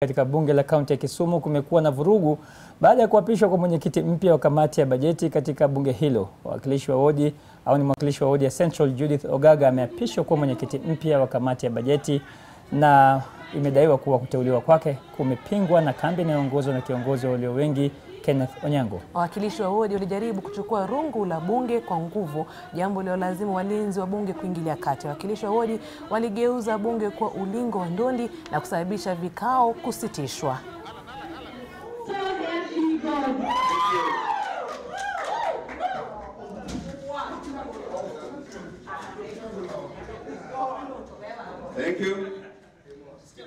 Katika bunge la kaunti ya Kisumu kumekuwa na vurugu baada ya kuapishwa kwa mwenyekiti mpya wa kamati ya bajeti katika bunge hilo. Wawakilishi wa wodi au ni mwakilishi wa wodi ya Central Judith Ogaga ameapishwa kuwa mwenyekiti mpya wa kamati ya bajeti na imedaiwa kuwa kuteuliwa kwake kumepingwa na kambi inayoongozwa na kiongozi wa walio wengi Kenneth Onyango. Wawakilishi wa wodi walijaribu kuchukua rungu la bunge kwa nguvu, jambo lilolazimu walinzi wa bunge kuingilia kati. Wawakilishi wa wodi waligeuza bunge kuwa ulingo wa ndondi na kusababisha vikao kusitishwa.